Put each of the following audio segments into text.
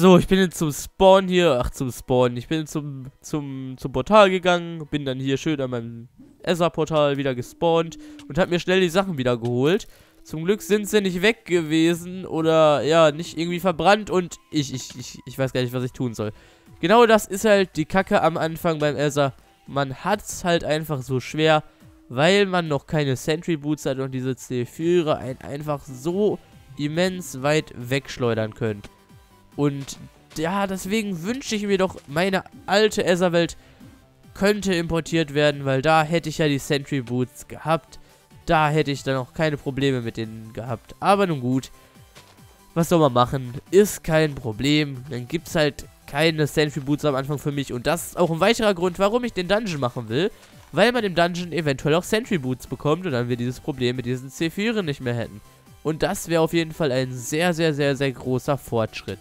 So, ich bin jetzt zum Spawn hier. Ach, zum Spawn. Ich bin zum, zum, zum Portal gegangen. Bin dann hier schön an meinem Ether-Portal wieder gespawnt. Und hab mir schnell die Sachen wieder geholt. Zum Glück sind sie nicht weg gewesen. Oder, ja, nicht irgendwie verbrannt. Und ich, ich, ich, ich weiß gar nicht, was ich tun soll. Genau das ist halt die Kacke am Anfang beim Ether. Man hat es halt einfach so schwer, weil man noch keine Sentry Boots hat und diese C4 einen einfach so immens weit wegschleudern können. Und ja, deswegen wünsche ich mir doch, meine alte Etherwelt könnte importiert werden, weil da hätte ich ja die Sentry Boots gehabt. Da hätte ich dann auch keine Probleme mit denen gehabt. Aber nun gut, was soll man machen? Ist kein Problem. Dann gibt es halt keine Sentry Boots am Anfang für mich. Und das ist auch ein weiterer Grund, warum ich den Dungeon machen will. Weil man im Dungeon eventuell auch Sentry Boots bekommt und dann wir dieses Problem mit diesen C4 nicht mehr hätten. Und das wäre auf jeden Fall ein sehr, sehr, sehr, sehr großer Fortschritt.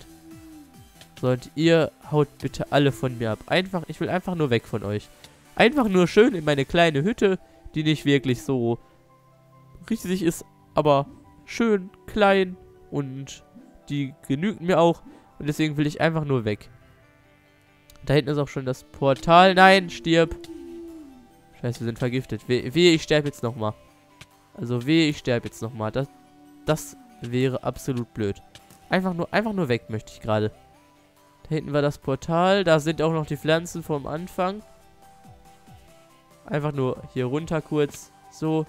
So, und ihr haut bitte alle von mir ab. Einfach, ich will einfach nur weg von euch. Einfach nur schön in meine kleine Hütte, die nicht wirklich so riesig ist, aber schön, klein und die genügt mir auch. Und deswegen will ich einfach nur weg. Da hinten ist auch schon das Portal. Nein, stirb. Scheiße, wir sind vergiftet. Wehe, weh, ich sterbe jetzt nochmal. Also wehe, ich sterbe jetzt nochmal. Das, das wäre absolut blöd. Einfach nur, einfach nur weg möchte ich gerade. Hinten war das Portal. Da sind auch noch die Pflanzen vom Anfang. Einfach nur hier runter kurz. So.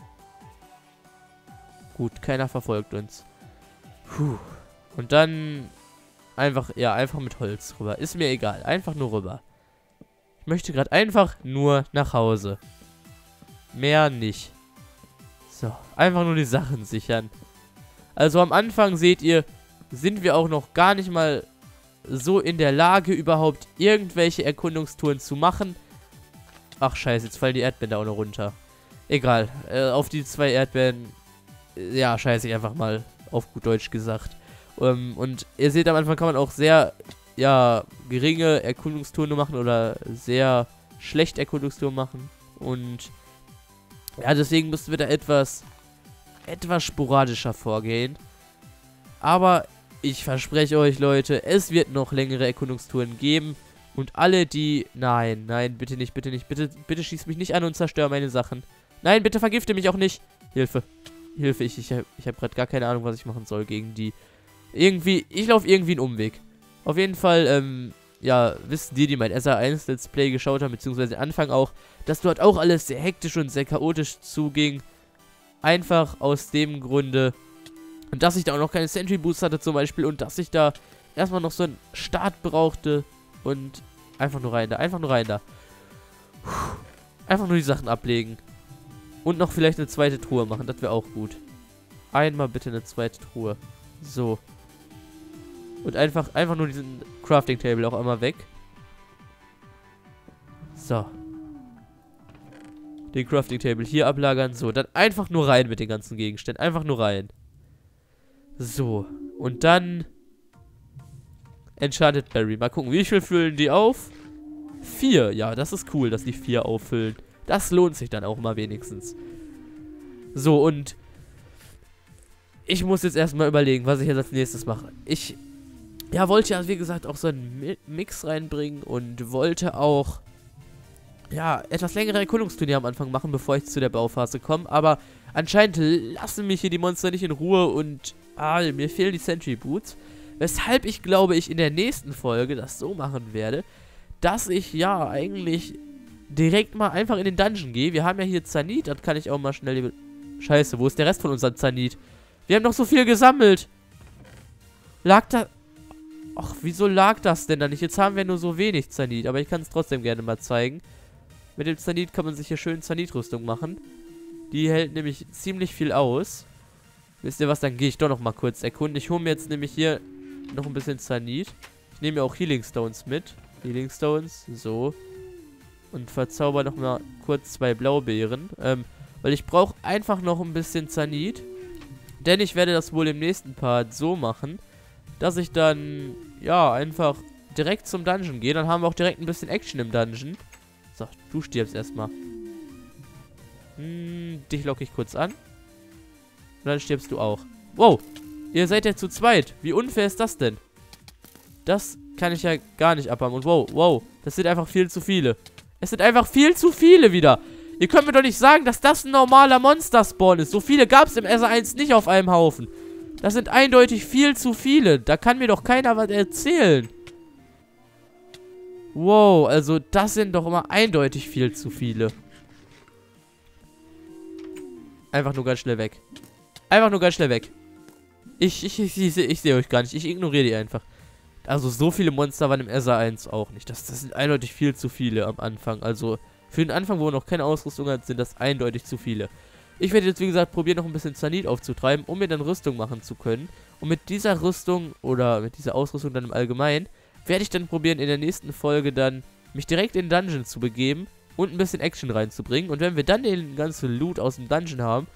Gut, keiner verfolgt uns. Puh. Und dann einfach, ja, einfach mit Holz rüber. Ist mir egal. Einfach nur rüber. Ich möchte gerade einfach nur nach Hause. Mehr nicht. So, einfach nur die Sachen sichern. Also am Anfang seht ihr, sind wir auch noch gar nicht mal so in der Lage, überhaupt irgendwelche Erkundungstouren zu machen. Ach scheiße, jetzt fallen die Erdbeeren da auch noch runter. Egal, äh, auf die zwei Erdbeeren, äh, ja, scheiße ich einfach mal, auf gut Deutsch gesagt. Ähm, und ihr seht, am Anfang kann man auch sehr, ja, geringe Erkundungstouren machen oder sehr schlecht Erkundungstouren machen. Und ja, deswegen müssen wir da etwas, etwas sporadischer vorgehen. Aber ich verspreche euch, Leute, es wird noch längere Erkundungstouren geben. Und alle, die... Nein, nein, bitte nicht, bitte nicht. Bitte, bitte schieß mich nicht an und zerstör meine Sachen. Nein, bitte vergifte mich auch nicht. Hilfe. Hilfe, ich, ich, ich habe gerade gar keine Ahnung, was ich machen soll gegen die. Irgendwie, ich laufe irgendwie einen Umweg. Auf jeden Fall, ähm, ja, wissen die, die mein SR1 Let's Play geschaut haben, beziehungsweise Anfang auch, dass dort auch alles sehr hektisch und sehr chaotisch zuging. Einfach aus dem Grunde, dass ich da auch noch keine Sentry Boost hatte zum Beispiel und dass ich da erstmal noch so einen Start brauchte und einfach nur rein da, einfach nur rein da. Einfach nur die Sachen ablegen. Und noch vielleicht eine zweite Truhe machen, das wäre auch gut. Einmal bitte eine zweite Truhe. So. Und einfach, einfach nur diesen Crafting Table auch einmal weg. So. Den Crafting Table hier ablagern. So, dann einfach nur rein mit den ganzen Gegenständen. Einfach nur rein. So. Und dann... Enchanted Berry. Mal gucken, wie viel füllen die auf? Vier. Ja, das ist cool, dass die vier auffüllen. Das lohnt sich dann auch mal wenigstens. So, und... Ich muss jetzt erstmal überlegen, was ich jetzt als nächstes mache. Ich ja, wollte ja, wie gesagt, auch so einen Mix reinbringen und wollte auch, ja, etwas längere Erkundungsturnier am Anfang machen, bevor ich zu der Bauphase komme. Aber anscheinend lassen mich hier die Monster nicht in Ruhe und, ah, mir fehlen die Sentry Boots. Weshalb ich glaube, ich in der nächsten Folge das so machen werde, dass ich, ja, eigentlich direkt mal einfach in den Dungeon gehe. Wir haben ja hier Zanit, das kann ich auch mal schnell... Scheiße, wo ist der Rest von unserem Zanit? Wir haben noch so viel gesammelt. Lag da... Ach, wieso lag das denn da nicht? Jetzt haben wir nur so wenig Zanit, aber ich kann es trotzdem gerne mal zeigen. Mit dem Zanit kann man sich hier schön Zanit-Rüstung machen. Die hält nämlich ziemlich viel aus. Wisst ihr was, dann gehe ich doch noch mal kurz erkunden. Ich hole mir jetzt nämlich hier noch ein bisschen Zanit. Ich nehme mir auch Healing Stones mit. Healing Stones, so. Und verzauber noch mal kurz zwei Blaubeeren. Ähm, weil ich brauche einfach noch ein bisschen Zanit. Denn ich werde das wohl im nächsten Part so machen, dass ich dann, ja, einfach direkt zum Dungeon gehe. Dann haben wir auch direkt ein bisschen Action im Dungeon. So, du stirbst erstmal. Hm, dich locke ich kurz an. Und dann stirbst du auch. Wow, ihr seid ja zu zweit. Wie unfair ist das denn? Das kann ich ja gar nicht abhaben. Und wow, wow, das sind einfach viel zu viele. Es sind einfach viel zu viele wieder. Ihr könnt mir doch nicht sagen, dass das ein normaler Monster-Spawn ist. So viele gab es im SR1 nicht auf einem Haufen. Das sind eindeutig viel zu viele. Da kann mir doch keiner was erzählen. Wow, also das sind doch immer eindeutig viel zu viele. Einfach nur ganz schnell weg. Einfach nur ganz schnell weg. Ich, ich, ich, ich, ich sehe euch gar nicht. Ich ignoriere die einfach. Also so viele Monster waren im SA1 auch nicht. Das, das sind eindeutig viel zu viele am Anfang. Also für den Anfang, wo man noch keine Ausrüstung hat, sind das eindeutig zu viele. Ich werde jetzt, wie gesagt, probieren, noch ein bisschen Zanit aufzutreiben, um mir dann Rüstung machen zu können. Und mit dieser Rüstung, oder mit dieser Ausrüstung dann im Allgemeinen, werde ich dann probieren, in der nächsten Folge dann mich direkt in den Dungeon zu begeben und ein bisschen Action reinzubringen. Und wenn wir dann den ganzen Loot aus dem Dungeon haben,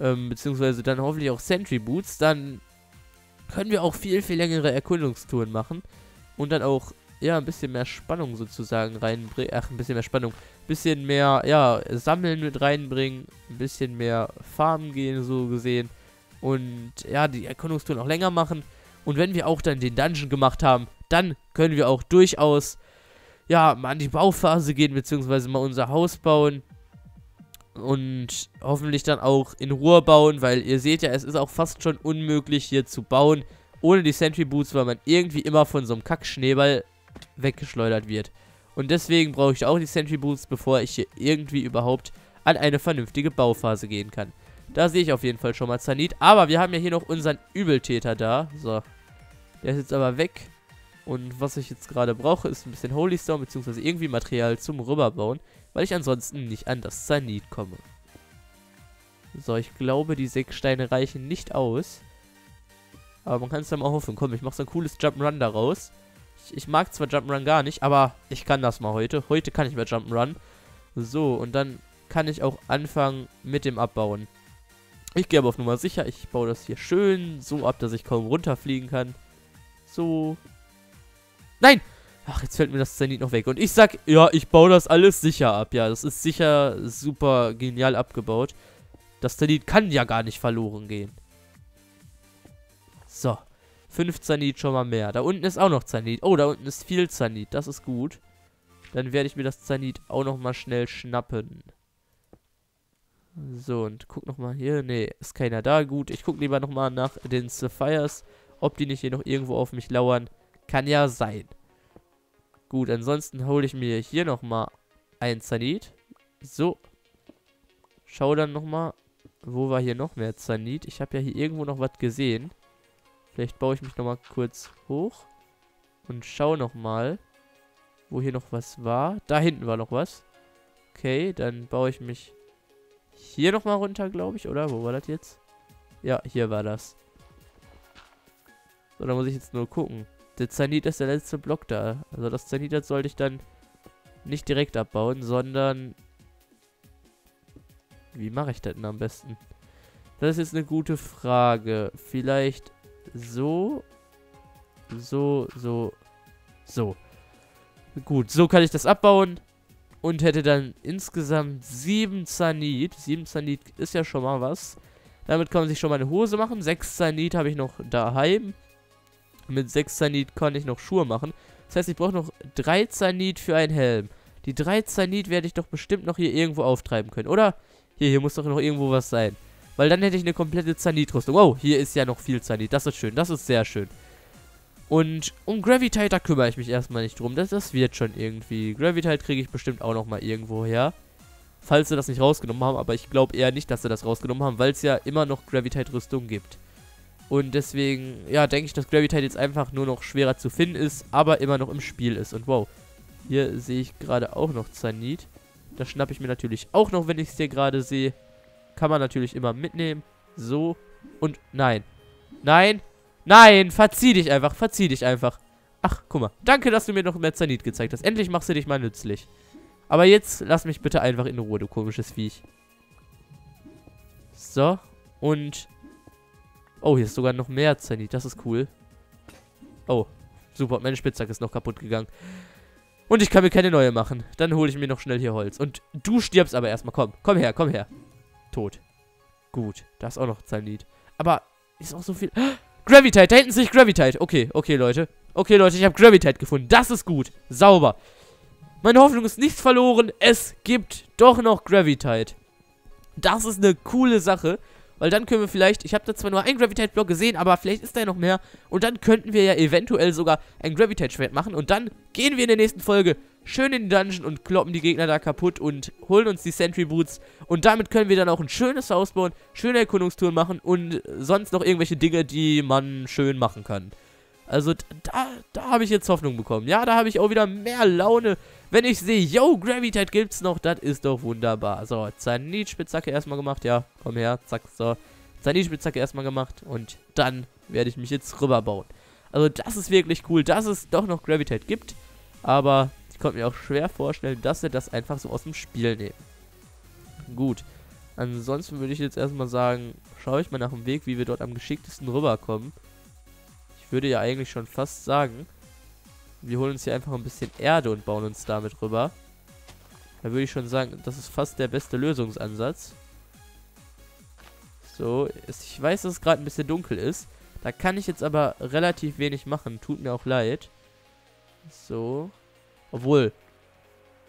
ähm, beziehungsweise dann hoffentlich auch Sentry Boots, dann können wir auch viel, viel längere Erkundungstouren machen und dann auch, ja, ein bisschen mehr Spannung sozusagen reinbringen, ach, ein bisschen mehr Spannung, ein bisschen mehr, ja, Sammeln mit reinbringen, ein bisschen mehr Farmen gehen, so gesehen und, ja, die Erkundungstouren auch länger machen und wenn wir auch dann den Dungeon gemacht haben, dann können wir auch durchaus, ja, mal an die Bauphase gehen, beziehungsweise mal unser Haus bauen und hoffentlich dann auch in Ruhe bauen, weil ihr seht ja, es ist auch fast schon unmöglich hier zu bauen, ohne die Sentry Boots, weil man irgendwie immer von so einem Kack-Schneeball weggeschleudert wird. Und deswegen brauche ich auch die Sentry Boots, bevor ich hier irgendwie überhaupt an eine vernünftige Bauphase gehen kann. Da sehe ich auf jeden Fall schon mal Zanit. Aber wir haben ja hier noch unseren Übeltäter da. So. Der ist jetzt aber weg. Und was ich jetzt gerade brauche, ist ein bisschen Holy Stone, beziehungsweise irgendwie Material zum Rüberbauen weil ich ansonsten nicht an das Zanit komme. So, ich glaube, die sechs Steine reichen nicht aus. Aber man kann es ja mal hoffen. Komm, ich mache so ein cooles Jump'n'Run daraus. Ich, ich mag zwar Jump'n'Run gar nicht, aber ich kann das mal heute. Heute kann ich mal Jump'n'Run. So, und dann kann ich auch anfangen mit dem Abbauen. Ich gehe aber auf Nummer sicher. Ich baue das hier schön so ab, dass ich kaum runterfliegen kann. So. Nein! Ach, jetzt fällt mir das Zenit noch weg. Und ich sag, ja, ich baue das alles sicher ab. Ja, das ist sicher super genial abgebaut. Das Zenit kann ja gar nicht verloren gehen. So. Fünf Zanit schon mal mehr. Da unten ist auch noch Zanit. Oh, da unten ist viel Zanit. Das ist gut. Dann werde ich mir das Zanit auch noch mal schnell schnappen. So, und guck noch mal hier. Nee, ist keiner da. Gut, ich gucke lieber noch mal nach den Sapphires. Ob die nicht hier noch irgendwo auf mich lauern. Kann ja sein. Gut, ansonsten hole ich mir hier nochmal ein Zanit. So. Schau dann nochmal, wo war hier noch mehr Zanit? Ich habe ja hier irgendwo noch was gesehen. Vielleicht baue ich mich nochmal kurz hoch. Und schau nochmal, wo hier noch was war. Da hinten war noch was. Okay, dann baue ich mich hier nochmal runter, glaube ich, oder? Wo war das jetzt? Ja, hier war das. So, da muss ich jetzt nur gucken. Der Zanit ist der letzte Block da. Also das Zanit sollte ich dann nicht direkt abbauen, sondern... Wie mache ich das denn am besten? Das ist jetzt eine gute Frage. Vielleicht so, so, so, so. Gut, so kann ich das abbauen. Und hätte dann insgesamt sieben Zanit. Sieben Zanit ist ja schon mal was. Damit kann man sich schon mal eine Hose machen. Sechs Zanit habe ich noch daheim. Mit 6 Zanit kann ich noch Schuhe machen. Das heißt, ich brauche noch 3 Zanit für einen Helm. Die 3 Zanit werde ich doch bestimmt noch hier irgendwo auftreiben können, oder? Hier, hier muss doch noch irgendwo was sein. Weil dann hätte ich eine komplette Zanit-Rüstung. Oh, hier ist ja noch viel Zanit. Das ist schön, das ist sehr schön. Und um Gravitite, kümmere ich mich erstmal nicht drum. Das, das wird schon irgendwie. Gravitite kriege ich bestimmt auch noch mal irgendwo her. Falls sie das nicht rausgenommen haben, aber ich glaube eher nicht, dass sie das rausgenommen haben, weil es ja immer noch Gravitite-Rüstung gibt. Und deswegen, ja, denke ich, dass Gravitite jetzt einfach nur noch schwerer zu finden ist, aber immer noch im Spiel ist. Und wow, hier sehe ich gerade auch noch Zanit. Das schnappe ich mir natürlich auch noch, wenn ich es hier gerade sehe. Kann man natürlich immer mitnehmen. So. Und nein. Nein. Nein. Verzieh dich einfach. Verzieh dich einfach. Ach, guck mal. Danke, dass du mir noch mehr Zanit gezeigt hast. Endlich machst du dich mal nützlich. Aber jetzt lass mich bitte einfach in Ruhe, du komisches Viech. So. Und Oh, hier ist sogar noch mehr Zenit. Das ist cool. Oh, super. Meine Spitzhacke ist noch kaputt gegangen. Und ich kann mir keine neue machen. Dann hole ich mir noch schnell hier Holz. Und du stirbst aber erstmal. Komm, komm her, komm her. Tot. Gut, da ist auch noch Zenit. Aber ist auch so viel... Gravitite, da hinten sehe ich Gravitite. Okay, okay, Leute. Okay, Leute, ich habe Gravitate gefunden. Das ist gut. Sauber. Meine Hoffnung ist nichts verloren. Es gibt doch noch Gravitate. Das ist eine coole Sache. Weil dann können wir vielleicht, ich habe da zwar nur einen Gravitate-Block gesehen, aber vielleicht ist da ja noch mehr. Und dann könnten wir ja eventuell sogar ein Gravitate-Schwert machen. Und dann gehen wir in der nächsten Folge schön in den Dungeon und kloppen die Gegner da kaputt und holen uns die Sentry Boots. Und damit können wir dann auch ein schönes Haus bauen, schöne Erkundungstouren machen und sonst noch irgendwelche Dinge, die man schön machen kann. Also da, da habe ich jetzt Hoffnung bekommen. Ja, da habe ich auch wieder mehr Laune, wenn ich sehe, yo, Gravitate gibt's noch. Das ist doch wunderbar. So, Zanit-Spitzhacke erstmal gemacht. Ja, komm her, zack, so. Zanit-Spitzhacke erstmal gemacht. Und dann werde ich mich jetzt rüberbauen. Also das ist wirklich cool, dass es doch noch Gravitate gibt. Aber ich konnte mir auch schwer vorstellen, dass wir das einfach so aus dem Spiel nehmen. Gut. Ansonsten würde ich jetzt erstmal sagen, schaue ich mal nach dem Weg, wie wir dort am geschicktesten rüberkommen würde ja eigentlich schon fast sagen, wir holen uns hier einfach ein bisschen Erde und bauen uns damit rüber. Da würde ich schon sagen, das ist fast der beste Lösungsansatz. So, ich weiß, dass es gerade ein bisschen dunkel ist. Da kann ich jetzt aber relativ wenig machen. Tut mir auch leid. So. Obwohl.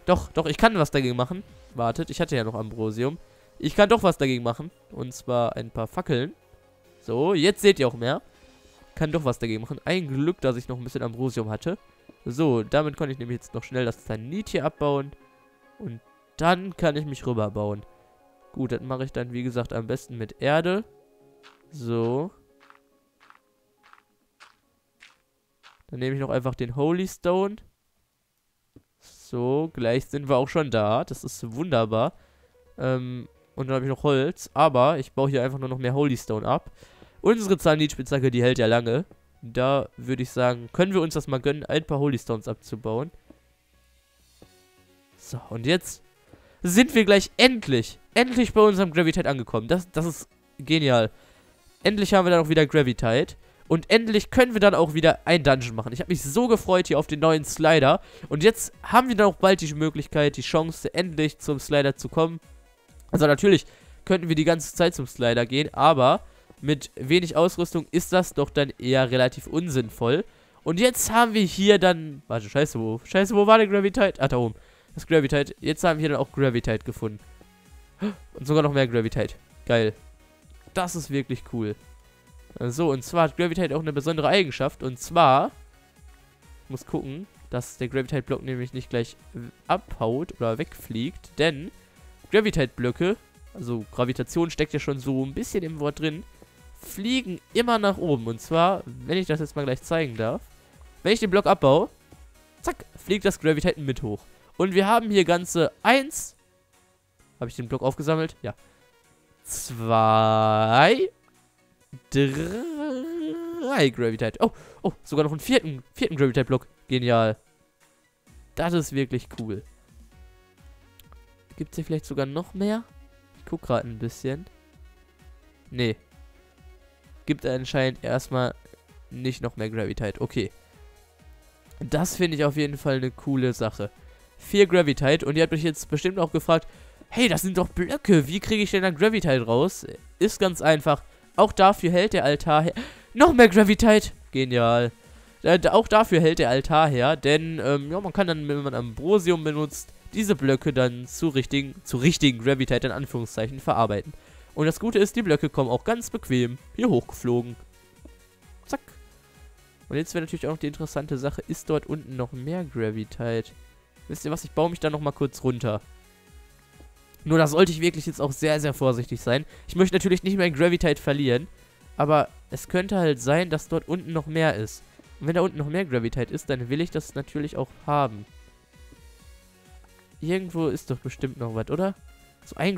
Doch, doch, ich kann was dagegen machen. Wartet, ich hatte ja noch Ambrosium. Ich kann doch was dagegen machen. Und zwar ein paar Fackeln. So, jetzt seht ihr auch mehr kann doch was dagegen machen. Ein Glück, dass ich noch ein bisschen Ambrosium hatte. So, damit konnte ich nämlich jetzt noch schnell das Zanit hier abbauen. Und dann kann ich mich rüberbauen. Gut, das mache ich dann, wie gesagt, am besten mit Erde. So. Dann nehme ich noch einfach den Holy Stone. So, gleich sind wir auch schon da. Das ist wunderbar. Ähm, und dann habe ich noch Holz. Aber ich baue hier einfach nur noch mehr Holy Stone ab. Unsere Zahnliedspitzhacke, die hält ja lange. Da würde ich sagen, können wir uns das mal gönnen, ein paar Holy Stones abzubauen. So, und jetzt sind wir gleich endlich, endlich bei unserem Gravitate angekommen. Das, das ist genial. Endlich haben wir dann auch wieder Gravitate. Und endlich können wir dann auch wieder ein Dungeon machen. Ich habe mich so gefreut hier auf den neuen Slider. Und jetzt haben wir dann auch bald die Möglichkeit, die Chance, endlich zum Slider zu kommen. Also natürlich könnten wir die ganze Zeit zum Slider gehen, aber mit wenig Ausrüstung ist das doch dann eher relativ unsinnvoll. Und jetzt haben wir hier dann... Warte, scheiße, wo? Scheiße, wo war der Gravitate? Ah, da oben. Das Gravitate. Jetzt haben wir dann auch Gravitate gefunden. Und sogar noch mehr Gravitate. Geil. Das ist wirklich cool. So, und zwar hat Gravitate auch eine besondere Eigenschaft. Und zwar... Ich muss gucken, dass der Gravitate-Block nämlich nicht gleich abhaut oder wegfliegt. Denn Gravitate-Blöcke, also Gravitation steckt ja schon so ein bisschen im Wort drin, fliegen immer nach oben. Und zwar, wenn ich das jetzt mal gleich zeigen darf. Wenn ich den Block abbaue, zack, fliegt das Gravitate mit hoch. Und wir haben hier ganze 1. Habe ich den Block aufgesammelt? Ja. 2. 3 Gravitate. Oh, oh, sogar noch einen vierten, vierten Gravitate-Block. Genial. Das ist wirklich cool. Gibt es hier vielleicht sogar noch mehr? Ich gucke gerade ein bisschen. Nee, gibt er anscheinend erstmal nicht noch mehr Gravitate. Okay. Das finde ich auf jeden Fall eine coole Sache. Vier Gravitate und ihr habt euch jetzt bestimmt auch gefragt, hey, das sind doch Blöcke, wie kriege ich denn dann Gravitate raus? Ist ganz einfach. Auch dafür hält der Altar her. Noch mehr Gravitate! Genial. Auch dafür hält der Altar her, denn ähm, ja, man kann dann, wenn man Ambrosium benutzt, diese Blöcke dann zu richtigen, zu richtigen Gravitate in Anführungszeichen verarbeiten. Und das Gute ist, die Blöcke kommen auch ganz bequem hier hochgeflogen. Zack. Und jetzt wäre natürlich auch noch die interessante Sache, ist dort unten noch mehr Gravitate? Wisst ihr was, ich baue mich da nochmal kurz runter. Nur da sollte ich wirklich jetzt auch sehr, sehr vorsichtig sein. Ich möchte natürlich nicht mehr Gravitate verlieren. Aber es könnte halt sein, dass dort unten noch mehr ist. Und wenn da unten noch mehr Gravitate ist, dann will ich das natürlich auch haben. Irgendwo ist doch bestimmt noch was, oder? So ein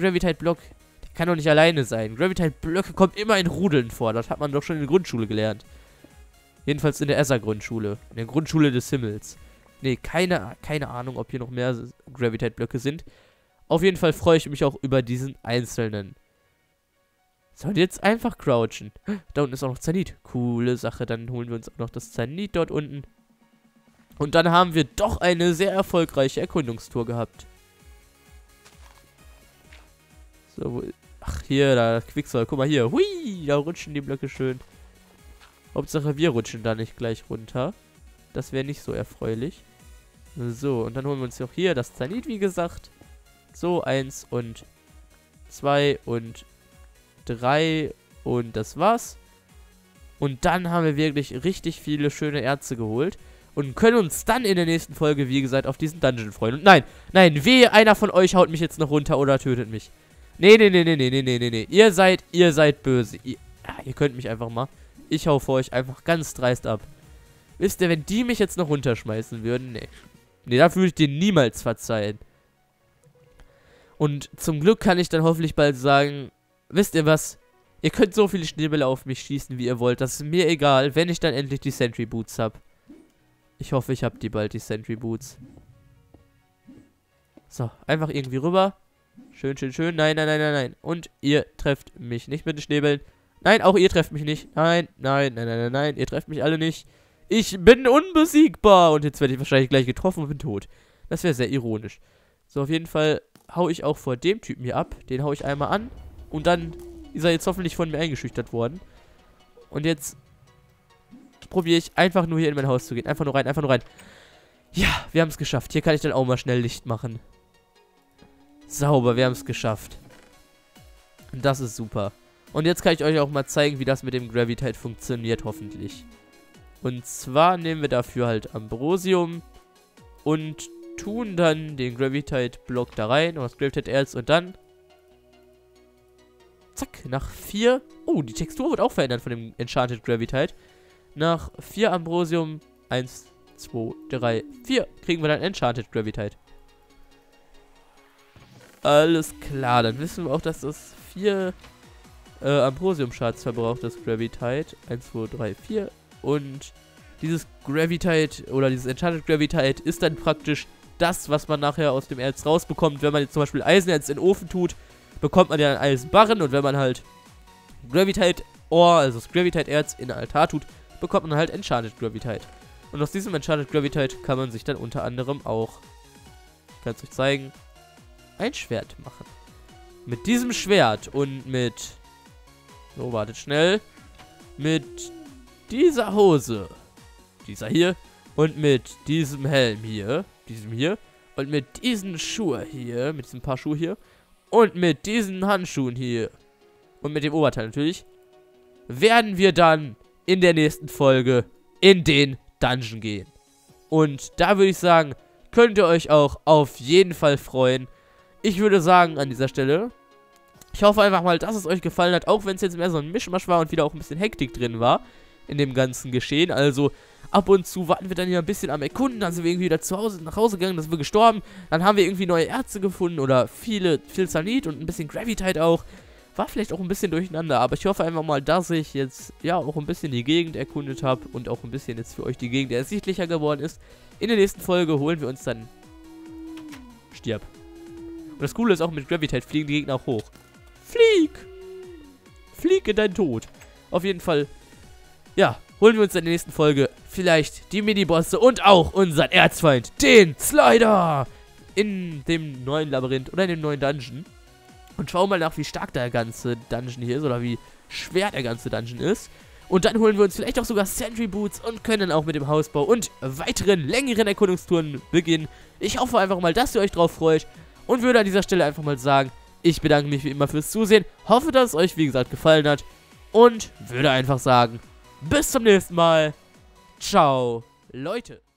Gravitate-Block kann doch nicht alleine sein. Gravitate-Blöcke kommen immer in Rudeln vor. Das hat man doch schon in der Grundschule gelernt. Jedenfalls in der Esser-Grundschule. In der Grundschule des Himmels. Nee, keine, keine Ahnung, ob hier noch mehr Gravitate-Blöcke sind. Auf jeden Fall freue ich mich auch über diesen einzelnen. So, und jetzt einfach crouchen. Da unten ist auch noch Zanit. Coole Sache. Dann holen wir uns auch noch das Zanit dort unten. Und dann haben wir doch eine sehr erfolgreiche Erkundungstour gehabt. So, Ach, hier, da Quicksilver. Guck mal hier. Hui, da rutschen die Blöcke schön. Hauptsache, wir rutschen da nicht gleich runter. Das wäre nicht so erfreulich. So, und dann holen wir uns noch hier das Zanit, wie gesagt. So, eins und zwei und drei und das war's. Und dann haben wir wirklich richtig viele schöne Erze geholt. Und können uns dann in der nächsten Folge, wie gesagt, auf diesen Dungeon freuen. Und nein, nein, wehe, einer von euch haut mich jetzt noch runter oder tötet mich. Nee, nee, nee, nee, nee, nee, nee, nee. Ihr seid, ihr seid böse. Ihr, ah, ihr könnt mich einfach mal. Ich hau vor euch einfach ganz dreist ab. Wisst ihr, wenn die mich jetzt noch runterschmeißen würden, nee. Nee, da würde ich dir niemals verzeihen. Und zum Glück kann ich dann hoffentlich bald sagen, wisst ihr was? Ihr könnt so viele Schneebälle auf mich schießen, wie ihr wollt. Das ist mir egal, wenn ich dann endlich die Sentry Boots habe. Ich hoffe, ich habe die bald, die Sentry Boots. So, einfach irgendwie rüber. Schön, schön, schön. Nein, nein, nein, nein, nein. Und ihr trefft mich nicht mit den Schneebällen. Nein, auch ihr trefft mich nicht. Nein, nein, nein, nein, nein, nein. Ihr trefft mich alle nicht. Ich bin unbesiegbar. Und jetzt werde ich wahrscheinlich gleich getroffen und bin tot. Das wäre sehr ironisch. So, auf jeden Fall hau ich auch vor dem Typen hier ab. Den hau ich einmal an. Und dann ist er jetzt hoffentlich von mir eingeschüchtert worden. Und jetzt probiere ich einfach nur hier in mein Haus zu gehen. Einfach nur rein, einfach nur rein. Ja, wir haben es geschafft. Hier kann ich dann auch mal schnell Licht machen. Sauber, wir haben es geschafft. Das ist super. Und jetzt kann ich euch auch mal zeigen, wie das mit dem Gravitate funktioniert, hoffentlich. Und zwar nehmen wir dafür halt Ambrosium und tun dann den Gravitate-Block da rein und das Gravitate-Erz und dann zack, nach vier, oh, die Textur wird auch verändert von dem Enchanted Gravitate. Nach vier Ambrosium, eins, zwei, drei, vier, kriegen wir dann Enchanted Gravitate. Alles klar, dann wissen wir auch, dass das vier äh, Ambrosium-Schatz verbraucht, das Gravitate. 1, 2, 3, 4. Und dieses Gravitate oder dieses Enchanted Gravitate ist dann praktisch das, was man nachher aus dem Erz rausbekommt. Wenn man jetzt zum Beispiel Eisenerz in den Ofen tut, bekommt man ja einen Eisenbarren. Und wenn man halt Gravitate Ore, also das Gravitate-Erz in den Altar tut, bekommt man halt Enchanted Gravitate. Und aus diesem Enchanted Gravitate kann man sich dann unter anderem auch, ich kann es euch zeigen, ein Schwert machen. Mit diesem Schwert und mit... So, wartet schnell. Mit dieser Hose. Dieser hier. Und mit diesem Helm hier. Diesem hier. Und mit diesen Schuhe hier. Mit diesem Paar Schuhe hier. Und mit diesen Handschuhen hier. Und mit dem Oberteil natürlich. Werden wir dann in der nächsten Folge in den Dungeon gehen. Und da würde ich sagen, könnt ihr euch auch auf jeden Fall freuen, ich würde sagen an dieser Stelle, ich hoffe einfach mal, dass es euch gefallen hat, auch wenn es jetzt mehr so ein Mischmasch war und wieder auch ein bisschen Hektik drin war in dem ganzen Geschehen. Also ab und zu warten wir dann hier ein bisschen am Erkunden, dann sind wir irgendwie wieder zu Hause, nach Hause gegangen, dann sind wir gestorben, dann haben wir irgendwie neue Ärzte gefunden oder viele, viel Sanit und ein bisschen Gravitate auch. War vielleicht auch ein bisschen durcheinander, aber ich hoffe einfach mal, dass ich jetzt ja auch ein bisschen die Gegend erkundet habe und auch ein bisschen jetzt für euch die Gegend ersichtlicher geworden ist. In der nächsten Folge holen wir uns dann... Stirb. Und das Coole ist auch mit Gravitate fliegen die Gegner auch hoch. Flieg! Flieg in deinen Tod. Auf jeden Fall, ja, holen wir uns in der nächsten Folge vielleicht die Mini-Bosse und auch unseren Erzfeind, den Slider, in dem neuen Labyrinth oder in dem neuen Dungeon. Und schauen mal nach, wie stark der ganze Dungeon hier ist oder wie schwer der ganze Dungeon ist. Und dann holen wir uns vielleicht auch sogar Sentry Boots und können auch mit dem Hausbau und weiteren längeren Erkundungstouren beginnen. Ich hoffe einfach mal, dass ihr euch drauf freut und würde an dieser Stelle einfach mal sagen, ich bedanke mich wie immer fürs Zusehen, hoffe, dass es euch wie gesagt gefallen hat und würde einfach sagen, bis zum nächsten Mal. Ciao, Leute.